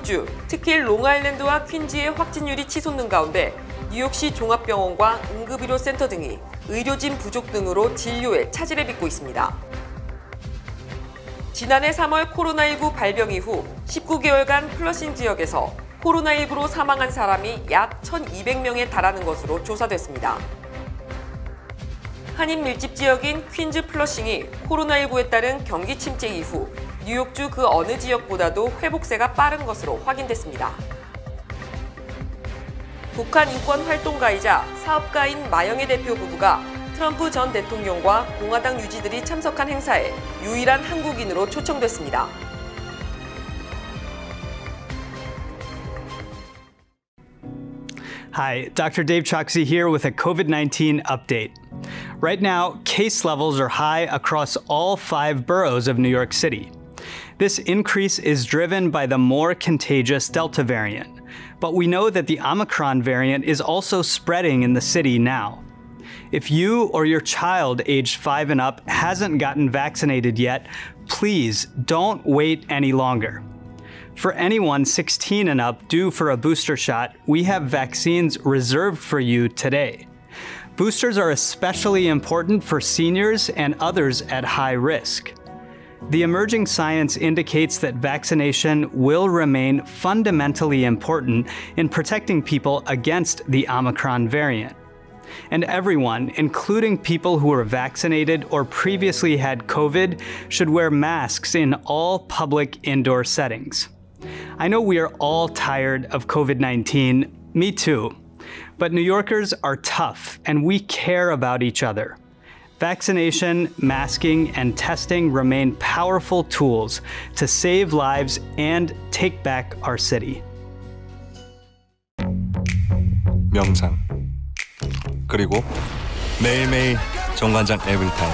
뉴욕주, 특히 롱아일랜드와 퀸즈의 확진율이 치솟는 가운데 뉴욕시 종합병원과 응급의료센터 등이 의료진 부족 등으로 진료에 차질을 빚고 있습니다. 지난해 3월 코로나19 발병 이후 19개월간 플러싱 지역에서 코로나19로 사망한 사람이 약 1,200명에 달하는 것으로 조사됐습니다. 한인 밀집 지역인 퀸즈 플러싱이 코로나19에 따른 경기 침체 이후 뉴욕주 그 어느 지역보다도 회복세가 빠른 것으로 확인됐습니다. 북한 인권 활동가이자 사업가인 마영애 대표 부부가 트럼프 전 대통령과 공화당 유지들이 참석한 행사에 유일한 한국인으로 초청됐습니다. Hi, Dr. Dave Choksi here with a COVID 19 update. Right now, case levels are high across all five boroughs of New York City. This increase is driven by the more contagious Delta variant, but we know that the Omicron variant is also spreading in the city now. If you or your child aged 5 and up hasn't gotten vaccinated yet, please don't wait any longer. For anyone 16 and up due for a booster shot, we have vaccines reserved for you today. Boosters are especially important for seniors and others at high risk. The emerging science indicates that vaccination will remain fundamentally important in protecting people against the Omicron variant. And everyone, including people who are vaccinated or previously had COVID, should wear masks in all public indoor settings. I know we are all tired of COVID 19, me too. But New Yorkers are tough and we care about each other. Vaccination, masking, and testing remain powerful tools to save lives and take back our city. 명상 그리고 매일매일 정관장 에브리타임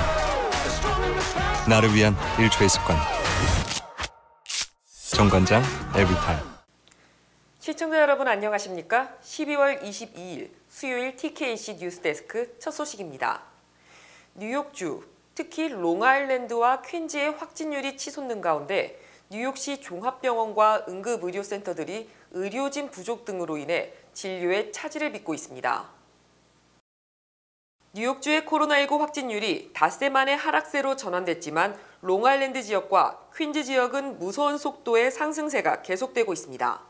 나를 위한 1초의 습관 정관장 에브리타임 시청자 여러분 안녕하십니까? 12월 22일 수요일 TKC 뉴스데스크 첫 소식입니다. 뉴욕주, 특히 롱아일랜드와 퀸즈의 확진율이 치솟는 가운데 뉴욕시 종합병원과 응급의료센터들이 의료진 부족 등으로 인해 진료에 차질을 빚고 있습니다. 뉴욕주의 코로나19 확진율이 닷새 만에 하락세로 전환됐지만 롱아일랜드 지역과 퀸즈 지역은 무서운 속도의 상승세가 계속되고 있습니다.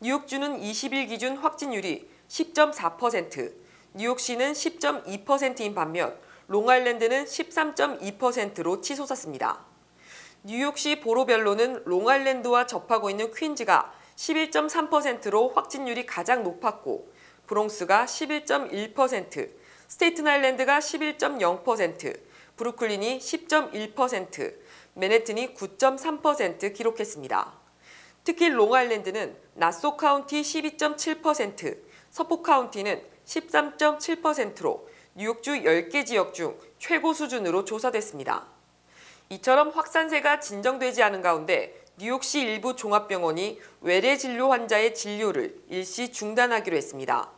뉴욕주는 20일 기준 확진율이 10.4%, 뉴욕시는 10.2%인 반면 롱아일랜드는 13.2%로 치솟았습니다. 뉴욕시 보로별로는 롱아일랜드와 접하고 있는 퀸즈가 11.3%로 확진율이 가장 높았고 브롱스가 11.1%, 스테이튼 아일랜드가 11.0%, 브루클린이 10.1%, 맨해튼이 9.3% 기록했습니다. 특히 롱아일랜드는 나소 카운티 12.7%, 서폭 카운티는 13.7%로 뉴욕주 10개 지역 중 최고 수준으로 조사됐습니다. 이처럼 확산세가 진정되지 않은 가운데 뉴욕시 일부 종합병원이 외래 진료 환자의 진료를 일시 중단하기로 했습니다.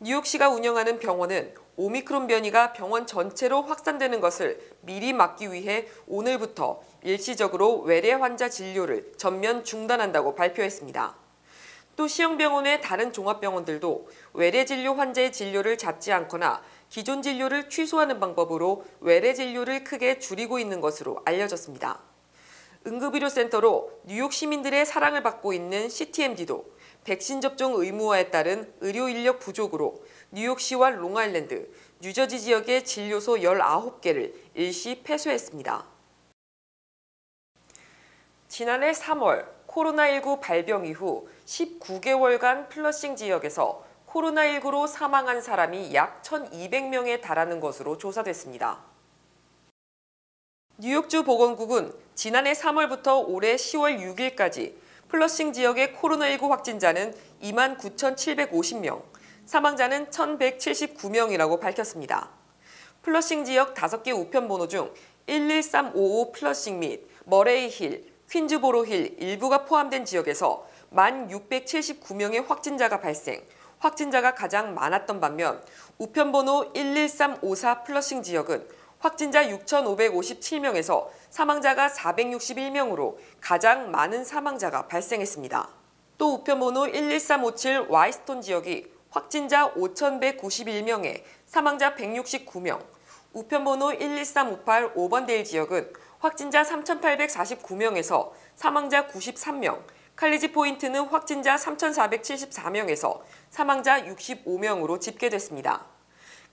뉴욕시가 운영하는 병원은 오미크론 변이가 병원 전체로 확산되는 것을 미리 막기 위해 오늘부터 일시적으로 외래 환자 진료를 전면 중단한다고 발표했습니다. 또 시형병원의 다른 종합병원들도 외래 진료 환자의 진료를 잡지 않거나 기존 진료를 취소하는 방법으로 외래 진료를 크게 줄이고 있는 것으로 알려졌습니다. 응급의료센터로 뉴욕 시민들의 사랑을 받고 있는 CTMD도 백신 접종 의무화에 따른 의료 인력 부족으로 뉴욕시와 롱아일랜드, 뉴저지 지역의 진료소 19개를 일시 폐쇄했습니다. 지난해 3월 코로나19 발병 이후 19개월간 플러싱 지역에서 코로나19로 사망한 사람이 약 1,200명에 달하는 것으로 조사됐습니다. 뉴욕주 보건국은 지난해 3월부터 올해 10월 6일까지 플러싱 지역의 코로나19 확진자는 29,750명, 사망자는 1,179명이라고 밝혔습니다. 플러싱 지역 5개 우편번호 중 11355 플러싱 및 머레이 힐, 퀸즈보로 힐 일부가 포함된 지역에서 1,679명의 확진자가 발생, 확진자가 가장 많았던 반면 우편번호 11354 플러싱 지역은 확진자 6,557명에서 사망자가 461명으로 가장 많은 사망자가 발생했습니다. 또 우편번호 11357 와이스톤 지역이 확진자 5,191명에 사망자 169명, 우편번호 11358 오번데일 지역은 확진자 3,849명에서 사망자 93명, 칼리지 포인트는 확진자 3,474명에서 사망자 65명으로 집계됐습니다.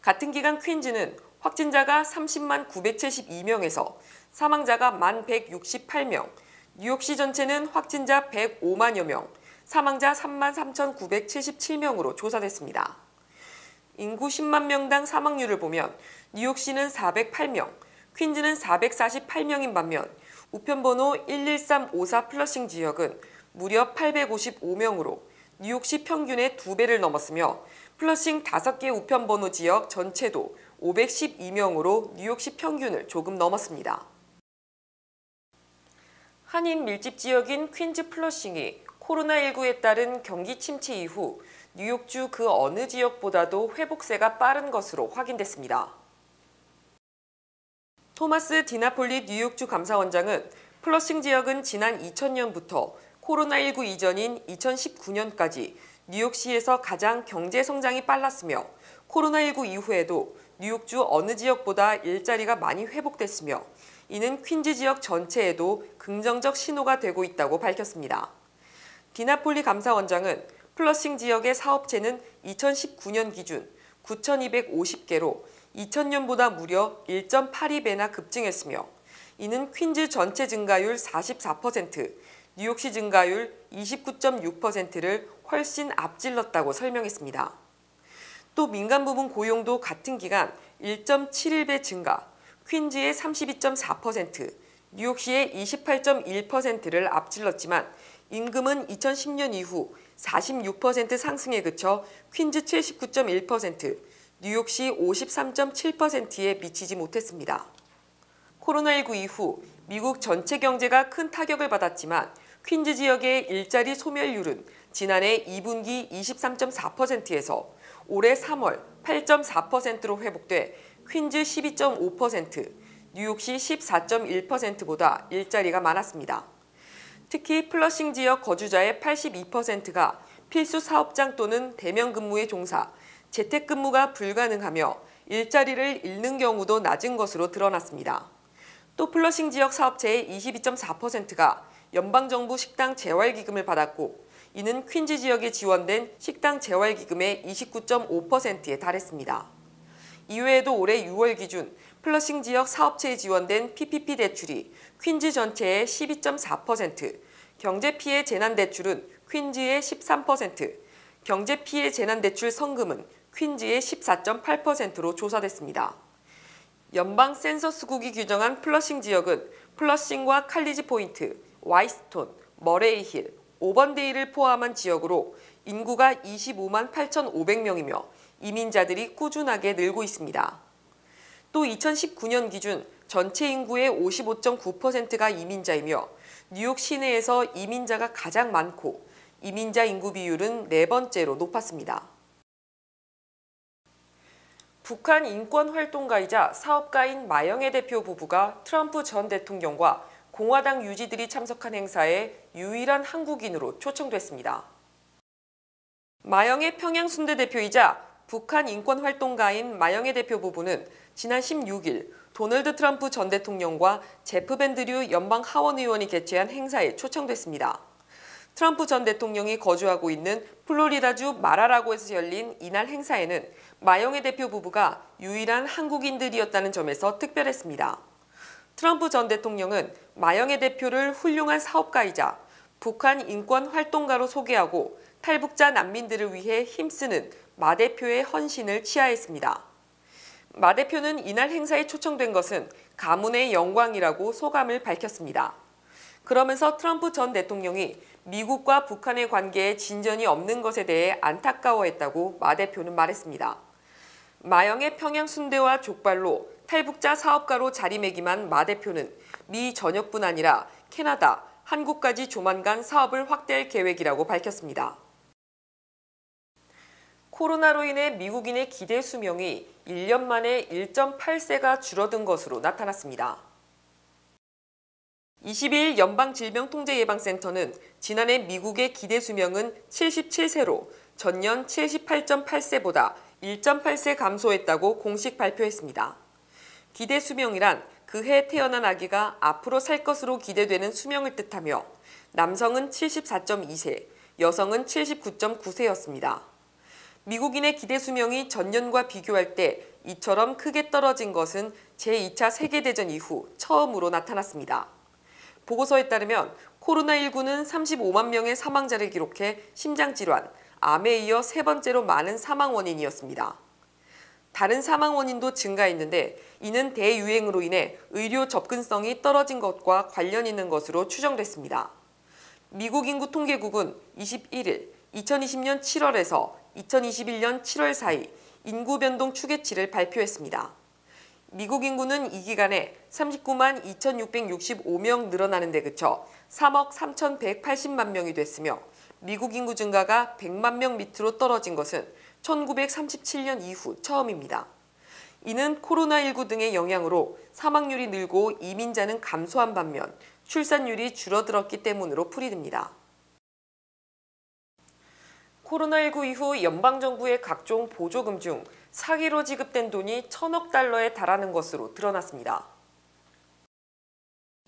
같은 기간 퀸즈는 확진자가 30만 972명에서 사망자가 1만 168명, 뉴욕시 전체는 확진자 105만여 명, 사망자 3만 3,977명으로 조사됐습니다. 인구 10만 명당 사망률을 보면 뉴욕시는 408명, 퀸즈는 448명인 반면 우편번호 11354 플러싱 지역은 무려 855명으로 뉴욕시 평균의 2배를 넘었으며 플러싱 5개 우편번호 지역 전체도 512명으로 뉴욕시 평균을 조금 넘었습니다. 한인 밀집 지역인 퀸즈 플러싱이 코로나19에 따른 경기 침체 이후 뉴욕주 그 어느 지역보다도 회복세가 빠른 것으로 확인됐습니다. 토마스 디나폴리 뉴욕주 감사원장은 플러싱 지역은 지난 2000년부터 코로나19 이전인 2019년까지 뉴욕시에서 가장 경제 성장이 빨랐으며 코로나19 이후에도 뉴욕주 어느 지역보다 일자리가 많이 회복됐으며 이는 퀸즈 지역 전체에도 긍정적 신호가 되고 있다고 밝혔습니다. 디나폴리 감사원장은 플러싱 지역의 사업체는 2019년 기준 9,250개로 2000년보다 무려 1.82배나 급증했으며 이는 퀸즈 전체 증가율 44%, 뉴욕시 증가율 29.6%를 훨씬 앞질렀다고 설명했습니다. 또 민간 부문 고용도 같은 기간 1.71배 증가, 퀸즈의 32.4%, 뉴욕시의 28.1%를 앞질렀지만 임금은 2010년 이후 46% 상승에 그쳐 퀸즈 79.1%, 뉴욕시 53.7%에 미치지 못했습니다. 코로나19 이후 미국 전체 경제가 큰 타격을 받았지만 퀸즈 지역의 일자리 소멸률은 지난해 2분기 23.4%에서 올해 3월 8.4%로 회복돼 퀸즈 12.5%, 뉴욕시 14.1%보다 일자리가 많았습니다. 특히 플러싱 지역 거주자의 82%가 필수 사업장 또는 대면 근무에 종사, 재택근무가 불가능하며 일자리를 잃는 경우도 낮은 것으로 드러났습니다. 또 플러싱 지역 사업체의 22.4%가 연방정부 식당 재활기금을 받았고 이는 퀸즈 지역에 지원된 식당 재활기금의 29.5%에 달했습니다. 이외에도 올해 6월 기준 플러싱 지역 사업체에 지원된 PPP 대출이 퀸즈 전체의 12.4%, 경제피해 재난대출은 퀸즈의 13%, 경제피해 재난대출 성금은 퀸즈의 14.8%로 조사됐습니다. 연방 센서스국이 규정한 플러싱 지역은 플러싱과 칼리지 포인트, 와이트스톤, 머레이힐, 오번데일을 포함한 지역으로 인구가 25만 8,500명이며 이민자들이 꾸준하게 늘고 있습니다. 또 2019년 기준 전체 인구의 55.9%가 이민자이며 뉴욕 시내에서 이민자가 가장 많고 이민자 인구 비율은 네 번째로 높았습니다. 북한 인권활동가이자 사업가인 마영애 대표 부부가 트럼프 전 대통령과 공화당 유지들이 참석한 행사에 유일한 한국인으로 초청됐습니다. 마영애 평양순대 대표이자 북한 인권활동가인 마영애 대표 부부는 지난 16일 도널드 트럼프 전 대통령과 제프 밴드류 연방 하원 의원이 개최한 행사에 초청됐습니다. 트럼프 전 대통령이 거주하고 있는 플로리다주 마라라고에서 열린 이날 행사에는 마영애 대표 부부가 유일한 한국인들이었다는 점에서 특별했습니다. 트럼프 전 대통령은 마영애 대표를 훌륭한 사업가이자 북한 인권 활동가로 소개하고 탈북자 난민들을 위해 힘쓰는 마 대표의 헌신을 치하했습니다. 마 대표는 이날 행사에 초청된 것은 가문의 영광이라고 소감을 밝혔습니다. 그러면서 트럼프 전 대통령이 미국과 북한의 관계에 진전이 없는 것에 대해 안타까워했다고 마 대표는 말했습니다. 마영의 평양 순대와 족발로 탈북자 사업가로 자리매김한 마 대표는 미 전역뿐 아니라 캐나다, 한국까지 조만간 사업을 확대할 계획이라고 밝혔습니다. 코로나로 인해 미국인의 기대 수명이 1년 만에 1.8세가 줄어든 것으로 나타났습니다. 22일 연방질병통제예방센터는 지난해 미국의 기대 수명은 77세로 전년 78.8세보다 1.8세 감소했다고 공식 발표했습니다. 기대 수명이란 그해 태어난 아기가 앞으로 살 것으로 기대되는 수명을 뜻하며 남성은 74.2세, 여성은 79.9세였습니다. 미국인의 기대 수명이 전년과 비교할 때 이처럼 크게 떨어진 것은 제2차 세계대전 이후 처음으로 나타났습니다. 보고서에 따르면 코로나19는 35만 명의 사망자를 기록해 심장질환, 암에 이어 세 번째로 많은 사망 원인이었습니다. 다른 사망 원인도 증가했는데 이는 대유행으로 인해 의료 접근성이 떨어진 것과 관련 있는 것으로 추정됐습니다. 미국 인구 통계국은 21일 2020년 7월에서 2021년 7월 사이 인구 변동 추계치를 발표했습니다. 미국 인구는 이 기간에 39만 2,665명 늘어나는 데 그쳐 3억 3,180만 명이 됐으며 미국 인구 증가가 100만 명 밑으로 떨어진 것은 1937년 이후 처음입니다. 이는 코로나19 등의 영향으로 사망률이 늘고 이민자는 감소한 반면 출산율이 줄어들었기 때문으로 풀이됩니다. 코로나19 이후 연방정부의 각종 보조금 중 사기로 지급된 돈이 천억 달러에 달하는 것으로 드러났습니다.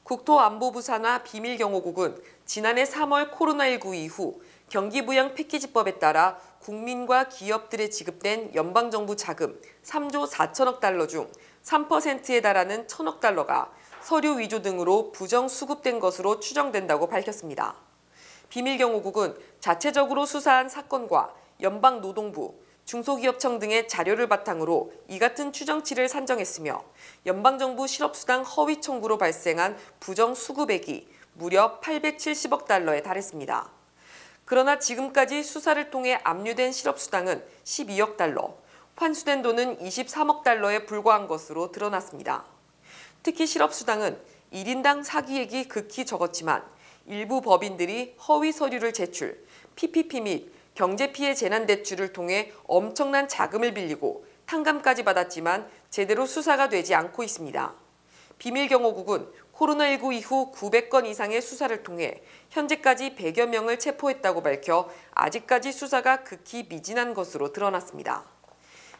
국토안보부 산하 비밀경호국은 지난해 3월 코로나19 이후 경기부양 패키지법에 따라 국민과 기업들에 지급된 연방정부 자금 3조 4천억 달러 중 3%에 달하는 천억 달러가 서류 위조 등으로 부정 수급된 것으로 추정된다고 밝혔습니다. 비밀경호국은 자체적으로 수사한 사건과 연방노동부, 중소기업청 등의 자료를 바탕으로 이 같은 추정치를 산정했으며 연방정부 실업수당 허위 청구로 발생한 부정 수급액이 무려 870억 달러에 달했습니다. 그러나 지금까지 수사를 통해 압류된 실업수당은 12억 달러, 환수된 돈은 23억 달러에 불과한 것으로 드러났습니다. 특히 실업수당은 1인당 사기액이 극히 적었지만 일부 법인들이 허위 서류를 제출, PPP 및 경제피해 재난대출을 통해 엄청난 자금을 빌리고 탕감까지 받았지만 제대로 수사가 되지 않고 있습니다. 비밀경호국은 코로나19 이후 900건 이상의 수사를 통해 현재까지 100여 명을 체포했다고 밝혀 아직까지 수사가 극히 미진한 것으로 드러났습니다.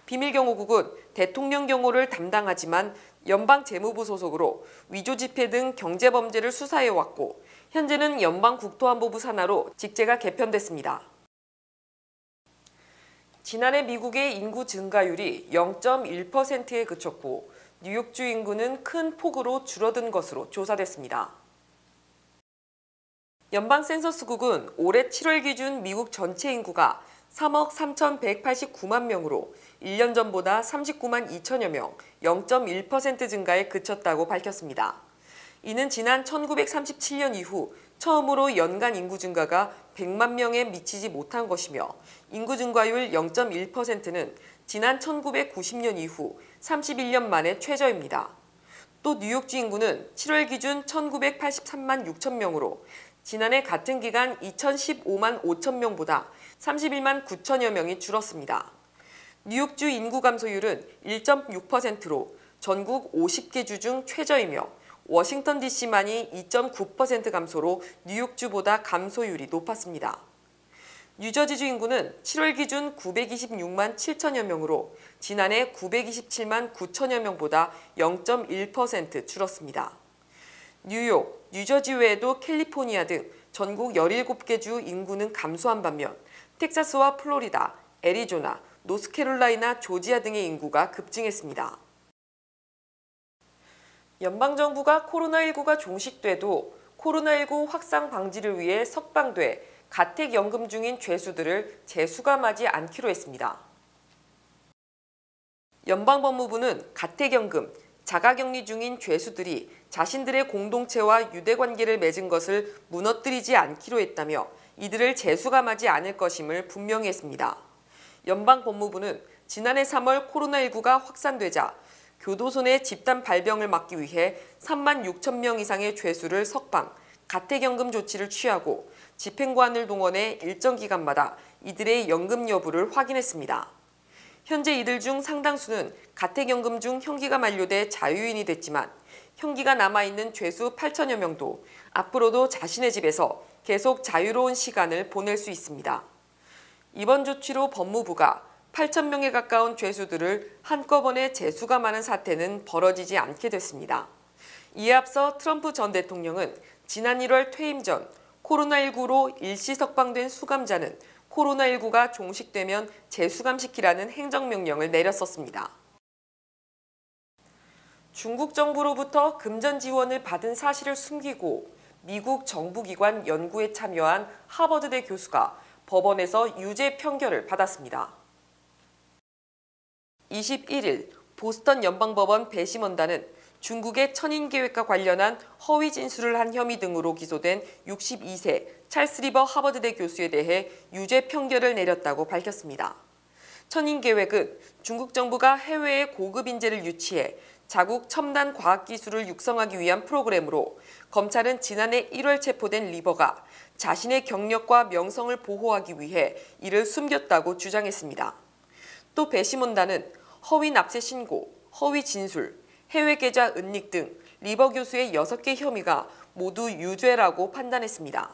비밀경호국은 대통령 경호를 담당하지만 연방재무부 소속으로 위조 지폐 등 경제범죄를 수사해왔고 현재는 연방국토안보부 산하로 직제가 개편됐습니다. 지난해 미국의 인구 증가율이 0.1%에 그쳤고 뉴욕주 인구는 큰 폭으로 줄어든 것으로 조사됐습니다. 연방 센서스국은 올해 7월 기준 미국 전체 인구가 3억 3,189만 명으로 1년 전보다 39만 2천여 명, 0.1% 증가에 그쳤다고 밝혔습니다. 이는 지난 1937년 이후 처음으로 연간 인구 증가가 100만 명에 미치지 못한 것이며 인구 증가율 0.1%는 지난 1990년 이후 31년 만에 최저입니다. 또 뉴욕주 인구는 7월 기준 1983만 6천 명으로 지난해 같은 기간 2015만 5천 명보다 31만 9천여 명이 줄었습니다. 뉴욕주 인구 감소율은 1.6%로 전국 50개 주 중 최저이며 워싱턴 DC만이 2.9% 감소로 뉴욕주보다 감소율이 높았습니다. 뉴저지주 인구는 7월 기준 926만 7천여 명으로 지난해 927만 9천여 명보다 0.1% 줄었습니다. 뉴욕, 뉴저지 외에도 캘리포니아 등 전국 17개 주 인구는 감소한 반면 텍사스와 플로리다, 애리조나, 노스캐롤라이나, 조지아 등의 인구가 급증했습니다. 연방정부가 코로나19가 종식돼도 코로나19 확산 방지를 위해 석방돼 가택연금 중인 죄수들을 재수감하지 않기로 했습니다. 연방법무부는 가택연금, 자가격리 중인 죄수들이 자신들의 공동체와 유대관계를 맺은 것을 무너뜨리지 않기로 했다며 이들을 재수감하지 않을 것임을 분명히 했습니다. 연방법무부는 지난해 3월 코로나19가 확산되자 교도소 내 집단 발병을 막기 위해 3만 6천 명 이상의 죄수를 석방, 가택연금 조치를 취하고 집행관을 동원해 일정 기간마다 이들의 연금 여부를 확인했습니다. 현재 이들 중 상당수는 가택연금 중 형기가 만료돼 자유인이 됐지만 형기가 남아있는 죄수 8천여 명도 앞으로도 자신의 집에서 계속 자유로운 시간을 보낼 수 있습니다. 이번 조치로 법무부가 8천 명에 가까운 죄수들을 한꺼번에 많은 사태는 벌어지지 않게 됐습니다. 이에 앞서 트럼프 전 대통령은 지난 1월 퇴임 전 코로나19로 일시 석방된 수감자는 코로나19가 종식되면 재수감시키라는 행정명령을 내렸었습니다. 중국 정부로부터 금전 지원을 받은 사실을 숨기고 미국 정부기관 연구에 참여한 하버드대 교수가 법원에서 유죄 판결을 받았습니다. 21일 보스턴 연방법원 배심원단은 중국의 천인 계획과 관련한 허위 진술을 한 혐의 등으로 기소된 62세 찰스 리버 하버드대 교수에 대해 유죄 판결을 내렸다고 밝혔습니다. 천인 계획은 중국 정부가 해외의 고급 인재를 유치해 자국 첨단 과학 기술을 육성하기 위한 프로그램으로 검찰은 지난해 1월 체포된 리버가 자신의 경력과 명성을 보호하기 위해 이를 숨겼다고 주장했습니다. 또 배심원단은 허위 납세 신고, 허위 진술, 해외 계좌 은닉 등 리버 교수의 6개 혐의가 모두 유죄라고 판단했습니다.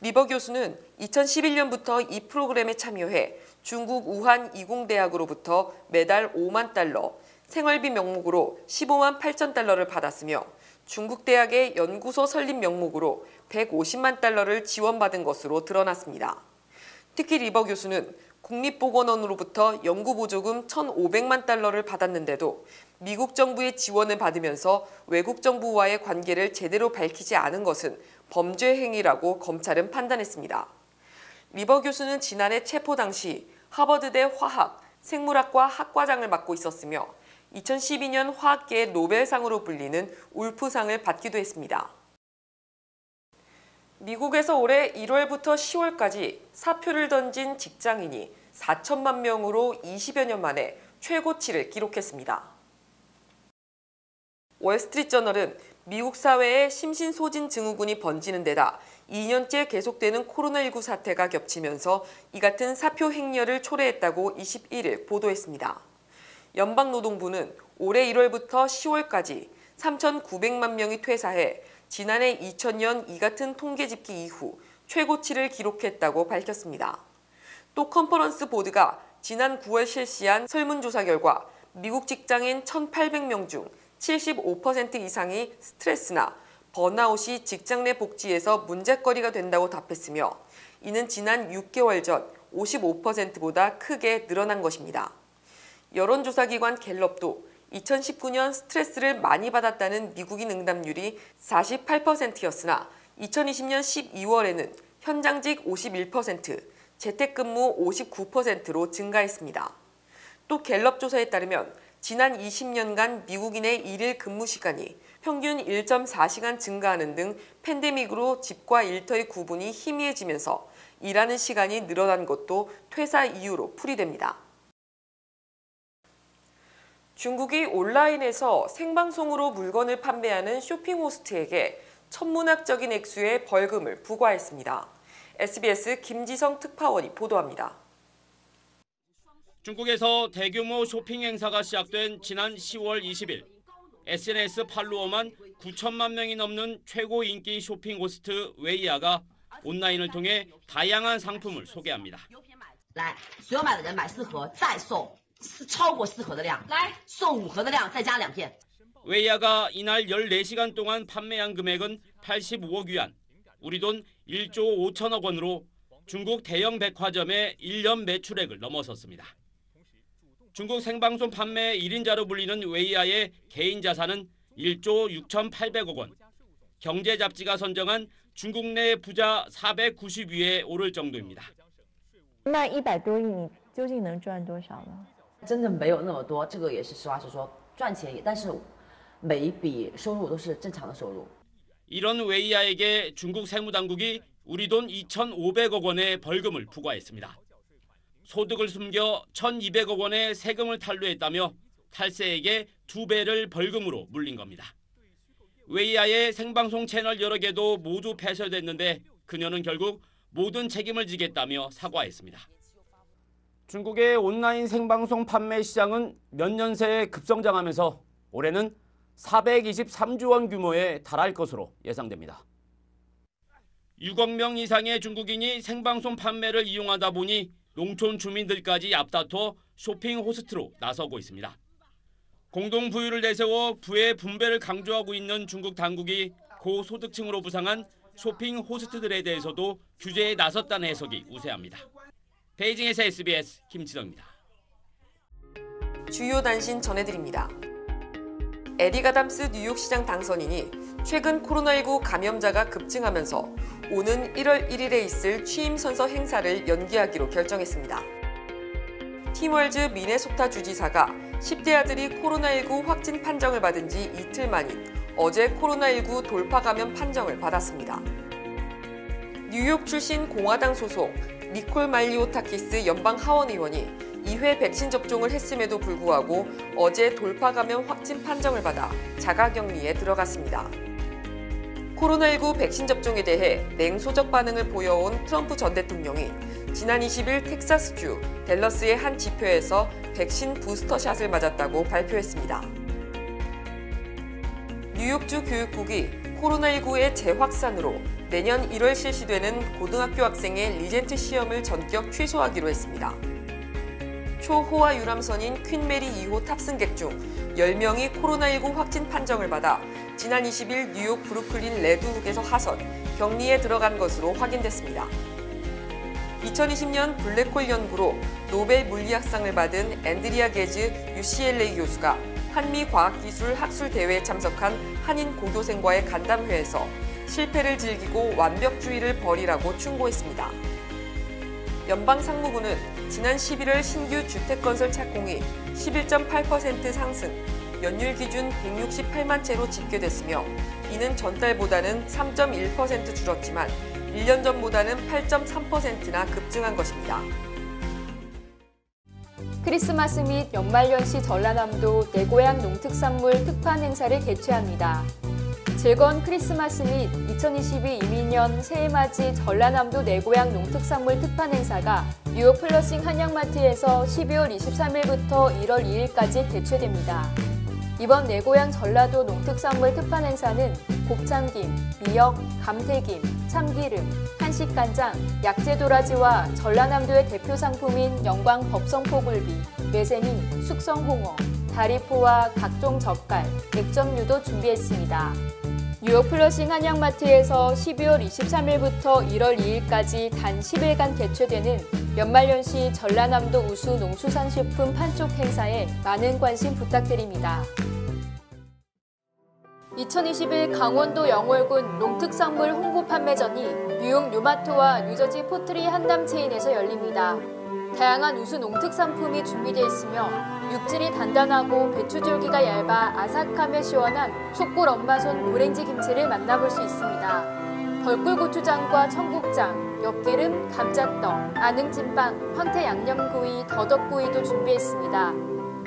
리버 교수는 2011년부터 이 프로그램에 참여해 중국 우한 이공대학으로부터 매달 5만 달러, 생활비 명목으로 15만 8천 달러를 받았으며 중국 대학의 연구소 설립 명목으로 150만 달러를 지원받은 것으로 드러났습니다. 특히 리버 교수는 국립보건원으로부터 연구보조금 1,500만 달러를 받았는데도 미국 정부의 지원을 받으면서 외국 정부와의 관계를 제대로 밝히지 않은 것은 범죄 행위라고 검찰은 판단했습니다. 리버 교수는 지난해 체포 당시 하버드대 화학, 생물학과 학과장을 맡고 있었으며 2012년 화학계의 노벨상으로 불리는 울프상을 받기도 했습니다. 미국에서 올해 1월부터 10월까지 사표를 던진 직장인이 4천만 명으로 20여 년 만에 최고치를 기록했습니다. 월스트리트저널은 미국 사회에 심신소진 증후군이 번지는 데다 2년째 계속되는 코로나19 사태가 겹치면서 이 같은 사표 행렬을 초래했다고 21일 보도했습니다. 연방노동부는 올해 1월부터 10월까지 3,900만 명이 퇴사해 지난해 2000년 이 같은 통계 집계 이후 최고치를 기록했다고 밝혔습니다. 또 컨퍼런스 보드가 지난 9월 실시한 설문조사 결과 미국 직장인 1,800명 중 75% 이상이 스트레스나 번아웃이 직장 내 복지에서 문제거리가 된다고 답했으며 이는 지난 6개월 전 55%보다 크게 늘어난 것입니다. 여론조사기관 갤럽도 2019년 스트레스를 많이 받았다는 미국인 응답률이 48%였으나 2020년 12월에는 현장직 51%, 재택근무 59%로 증가했습니다. 또 갤럽 조사에 따르면 지난 20년간 미국인의 일일 근무 시간이 평균 1.4시간 증가하는 등 팬데믹으로 집과 일터의 구분이 희미해지면서 일하는 시간이 늘어난 것도 퇴사 이유로 풀이됩니다. 중국이 온라인에서 생방송으로 물건을 판매하는 쇼핑 호스트에게 천문학적인 액수의 벌금을 부과했습니다. SBS 김지성 특파원이 보도합니다. 중국에서 대규모 쇼핑 행사가 시작된 지난 10월 20일 SNS 팔로워만 9천만 명이 넘는 최고 인기 쇼핑 호스트 웨이아가 온라인을 통해 다양한 상품을 소개합니다. 来，所有买的人买四盒再送四超过四盒的量，来送五盒的量再加两片。 웨이아가 이날 14시간 동안 판매한 금액은 85억 위안, 우리 돈 1조 5천억 원으로 중국 대형 백화점의 1년 매출액을 넘어섰습니다. 중국 생방송 판매 1인자로 불리는 웨이아의 개인 자산은 1조 6,800억 원, 경제 잡지가 선정한 중국 내 부자 490위에 오를 정도입니다. 卖一百多亿，你究竟能赚多少呢？真的没有那么多，这个也是实话实说，赚钱也，但是每一笔收入都是正常的收入。 이런 웨이아에게 중국 세무당국이 우리 돈 2,500억 원의 벌금을 부과했습니다. 소득을 숨겨 1,200억 원의 세금을 탈루했다며 탈세에게 두 배를 벌금으로 물린 겁니다. 웨이아의 생방송 채널 여러 개도 모두 폐쇄됐는데 그녀는 결국 모든 책임을 지겠다며 사과했습니다. 중국의 온라인 생방송 판매 시장은 몇 년 새에 급성장하면서 올해는 423조 원 규모에 달할 것으로 예상됩니다. 6억 명 이상의 중국인이 생방송 판매를 이용하다 보니 농촌 주민들까지 앞다퉈 쇼핑 호스트로 나서고 있습니다. 공동 부유를 내세워 부의 분배를 강조하고 있는 중국 당국이 고소득층으로 부상한 쇼핑 호스트들에 대해서도 규제에 나섰다는 해석이 우세합니다. 베이징에서 SBS 김지성입니다. 주요 단신 전해드립니다. 에릭 아담스 뉴욕시장 당선인이 최근 코로나19 감염자가 급증하면서 오는 1월 1일에 있을 취임 선서 행사를 연기하기로 결정했습니다. 팀월즈 미네소타 주지사가 10대 아들이 코로나19 확진 판정을 받은 지 이틀 만인 어제 코로나19 돌파 감염 판정을 받았습니다. 뉴욕 출신 공화당 소속 니콜 말리오타키스 연방 하원 의원이 2회 백신 접종을 했음에도 불구하고 어제 돌파 감염 확진 판정을 받아 자가격리에 들어갔습니다. 코로나19 백신 접종에 대해 냉소적 반응을 보여온 트럼프 전 대통령이 지난 20일 텍사스주 댈러스의 한 지표에서 백신 부스터샷을 맞았다고 발표했습니다. 뉴욕주 교육국이 코로나19의 재확산으로 내년 1월 실시되는 고등학교 학생의 리젠트 시험을 전격 취소하기로 했습니다. 초호화 유람선인 퀸메리 2호 탑승객 중 10명이 코로나19 확진 판정을 받아 지난 20일 뉴욕 브루클린 레드훅에서 하선, 격리에 들어간 것으로 확인됐습니다. 2020년 블랙홀 연구로 노벨 물리학상을 받은 앤드리아 게즈 UCLA 교수가 한미 과학기술 학술 대회에 참석한 한인 고교생과의 간담회에서 실패를 즐기고 완벽주의를 버리라고 충고했습니다. 연방상무부는 지난 11월 신규 주택건설 착공이 11.8% 상승, 연율 기준 168만 채로 집계됐으며 이는 전달보다는 3.1% 줄었지만 1년 전보다는 8.3%나 급증한 것입니다. 크리스마스 및 연말연시 전라남도 내 고향 농특산물 특판 행사를 개최합니다. 즐거운 크리스마스 및 2022 이민년 새해맞이 전라남도 내 고향 농특산물 특판 행사가 뉴욕 플러싱 한양마트에서 12월 23일부터 1월 2일까지 개최됩니다. 이번 내 고향 전라도 농특산물 특판 행사는 곱창김, 미역, 감태김, 참기름, 한식간장, 약재도라지와 전라남도의 대표 상품인 영광 법성포굴비, 매생이, 숙성홍어, 다리포와 각종 젓갈, 액젓류도 준비했습니다. 뉴욕 플러싱 한양마트에서 12월 23일부터 1월 2일까지 단 10일간 개최되는 연말연시 전라남도 우수 농수산식품 판촉 행사에 많은 관심 부탁드립니다. 2021 강원도 영월군 농특산물 홍보 판매전이 뉴욕 뉴마트와 뉴저지 포트리 한남 체인에서 열립니다. 다양한 우수 농특산품이 준비되어 있으며 육질이 단단하고 배추줄기가 얇아 아삭하며 시원한 속골 엄마손 오렌지 김치를 만나볼 수 있습니다. 벌꿀고추장과 청국장, 엿기름, 감자떡, 안흥찐빵, 황태 양념구이, 더덕구이도 준비했습니다.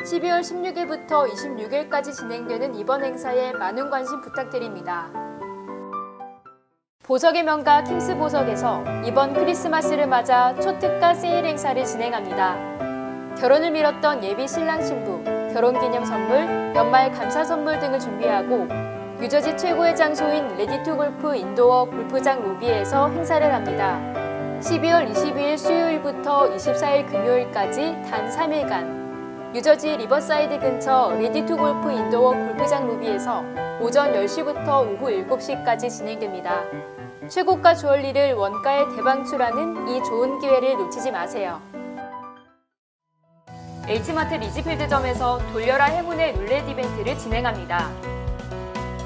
12월 16일부터 26일까지 진행되는 이번 행사에 많은 관심 부탁드립니다. 보석의 명가 킹스 보석에서 이번 크리스마스를 맞아 초특가 세일 행사를 진행합니다. 결혼을 미뤘던 예비 신랑 신부, 결혼기념 선물, 연말 감사 선물 등을 준비하고 뉴저지 최고의 장소인 Ready to Golf indoor 골프장 로비에서 행사를 합니다. 12월 22일 수요일부터 24일 금요일까지 단 3일간 뉴저지 리버사이드 근처 Ready to Golf indoor 골프장 로비에서 오전 10시부터 오후 7시까지 진행됩니다. 최고가 주얼리를 원가에 대방출하는 이 좋은 기회를 놓치지 마세요. H마트 리지필드점에서 돌려라 행운의 룰렛 이벤트를 진행합니다.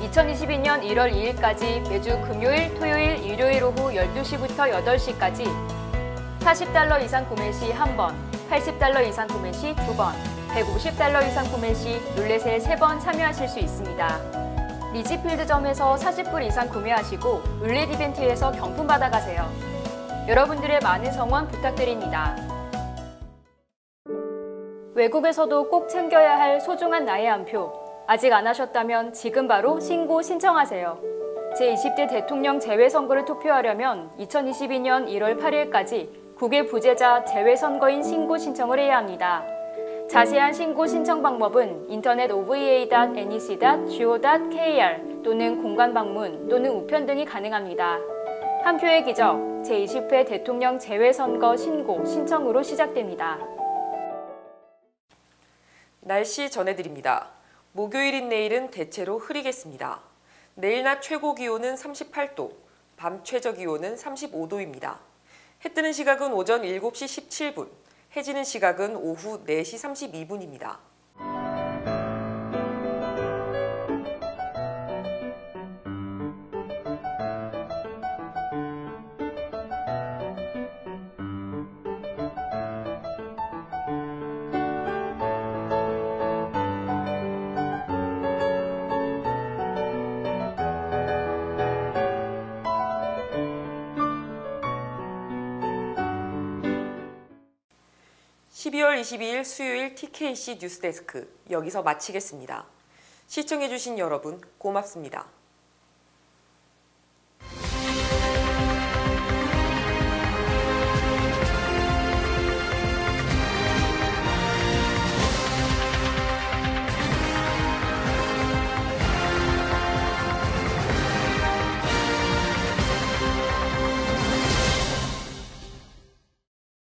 2022년 1월 2일까지 매주 금요일, 토요일, 일요일 오후 12시부터 8시까지 40달러 이상 구매 시 1번, 80달러 이상 구매 시 2번, 150달러 이상 구매 시 룰렛에 3번 참여하실 수 있습니다. 리지필드점에서 40불 이상 구매하시고 룰렛 이벤트에서 경품 받아가세요. 여러분들의 많은 성원 부탁드립니다. 외국에서도 꼭 챙겨야 할 소중한 나의 한 표. 아직 안 하셨다면 지금 바로 신고 신청하세요. 제20대 대통령 재외선거를 투표하려면 2022년 1월 8일까지 국외 부재자 재외선거인 신고 신청을 해야 합니다. 자세한 신고 신청 방법은 인터넷 ova.nec.go.kr 또는 공간 방문 또는 우편 등이 가능합니다. 한 표의 기적 제20회 대통령 재외선거 신고 신청으로 시작됩니다. 날씨 전해드립니다. 목요일인 내일은 대체로 흐리겠습니다. 내일 낮 최고 기온은 38도, 밤 최저 기온은 35도입니다. 해 뜨는 시각은 오전 7시 17분, 해지는 시각은 오후 4시 32분입니다. (12월 22일) 수요일 TKC 뉴스데스크 여기서 마치겠습니다. 시청해주신 여러분 고맙습니다.